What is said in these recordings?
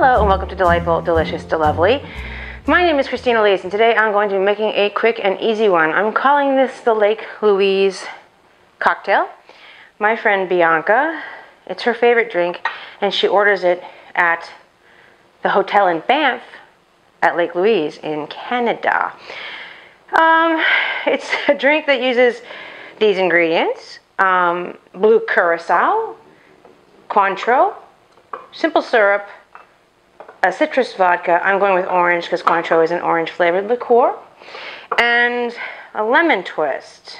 Hello and welcome to Delightful, Delicious, Delovely. My name is Christine Elise and today I'm going to be making a quick and easy one. I'm calling this the Lake Louise cocktail. My friend Bianca, it's her favorite drink and she orders it at the hotel in Banff at Lake Louise in Canada. Um, it's a drink that uses these ingredients. Um, blue curacao, Cointreau, simple syrup, a citrus vodka. I'm going with orange because Cointreau is an orange flavored liqueur. And a lemon twist.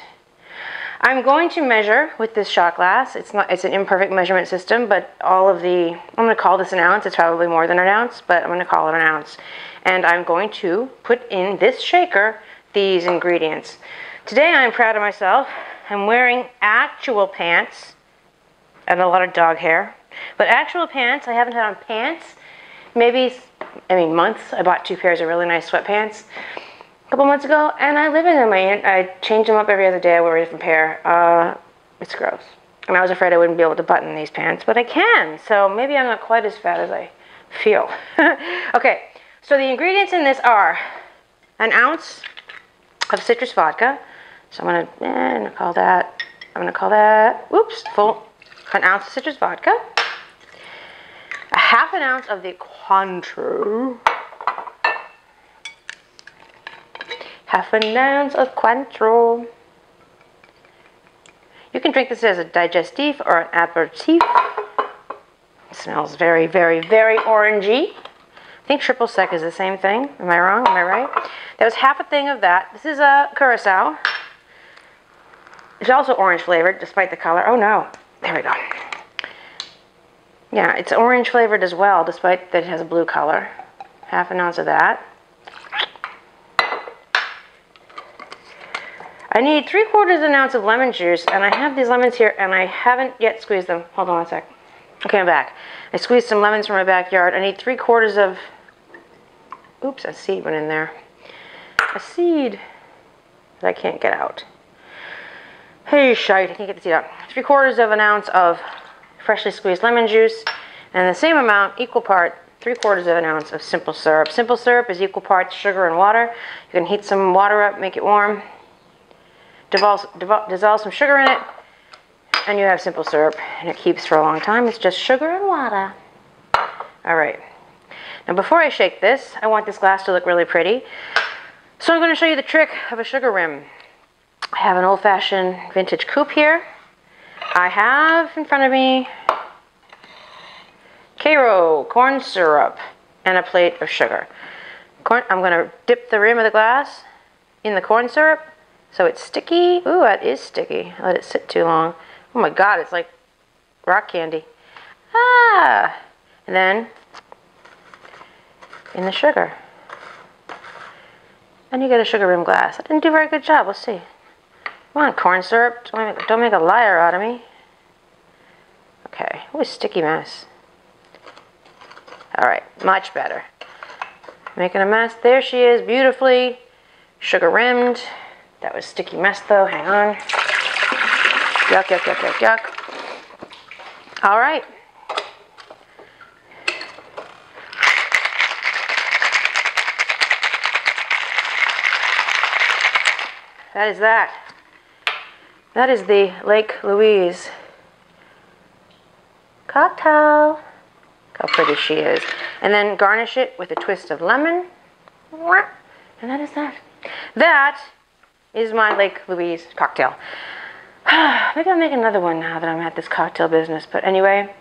I'm going to measure with this shot glass. It's not it's an imperfect measurement system, but all of the I'm going to call this an ounce. It's probably more than an ounce, but I'm going to call it an ounce. And I'm going to put in this shaker these ingredients. Today I'm proud of myself. I'm wearing actual pants and a lot of dog hair. But actual pants, I haven't had on pants maybe, I mean, months. I bought two pairs of really nice sweatpants a couple months ago, and I live in them. I, I change them up every other day. I wear a different pair. Uh, it's gross. And I was afraid I wouldn't be able to button these pants, but I can. So maybe I'm not quite as fat as I feel. okay, so the ingredients in this are an ounce of citrus vodka. So I'm gonna, eh, I'm gonna call that, I'm gonna call that, whoops, full, an ounce of citrus vodka half an ounce of the Cointreau, half an ounce of Cointreau. You can drink this as a digestif or an aperitif. It smells very, very, very orangey. I think triple sec is the same thing. Am I wrong? Am I right? That was half a thing of that. This is a curacao. It's also orange flavored, despite the color. Oh no. There we go. Yeah, it's orange flavored as well, despite that it has a blue color. Half an ounce of that. I need three quarters of an ounce of lemon juice, and I have these lemons here, and I haven't yet squeezed them. Hold on a sec. Okay, I'm back. I squeezed some lemons from my backyard. I need three quarters of, oops, a seed went in there. A seed that I can't get out. Hey, shite, I can't get the seed out. Three quarters of an ounce of freshly squeezed lemon juice, and the same amount, equal part, three quarters of an ounce of simple syrup. Simple syrup is equal parts sugar and water. You can heat some water up, make it warm, dissolve, dissolve some sugar in it, and you have simple syrup, and it keeps for a long time. It's just sugar and water. All right. Now before I shake this, I want this glass to look really pretty. So I'm going to show you the trick of a sugar rim. I have an old-fashioned vintage coupe here. I have in front of me Karo corn syrup and a plate of sugar. Corn, I'm going to dip the rim of the glass in the corn syrup so it's sticky. Ooh, that is sticky. I let it sit too long. Oh my god, it's like rock candy. Ah! And then in the sugar. And you get a sugar rim glass. I didn't do a very good job. Let's see. Come on, corn syrup. Don't make, don't make a liar out of me. Okay. Oh, sticky mess. All right, much better. Making a mess. There she is, beautifully sugar rimmed. That was sticky mess though. Hang on. Yuck, yuck, yuck, yuck, yuck. All right. That is that. That is the Lake Louise cocktail. Look how pretty she is. And then garnish it with a twist of lemon. And that is that. That is my Lake Louise cocktail. Maybe I'll make another one now that I'm at this cocktail business. But anyway,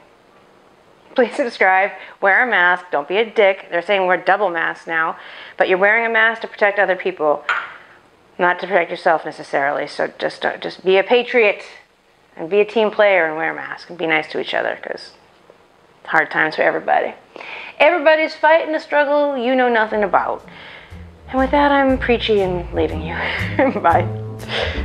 please subscribe. Wear a mask. Don't be a dick. They're saying wear double masks now. But you're wearing a mask to protect other people, not to protect yourself necessarily. So just, uh, just be a patriot and be a team player and wear a mask and be nice to each other because hard times for everybody. Everybody's fighting a struggle you know nothing about. And with that, I'm preachy and leaving you. Bye.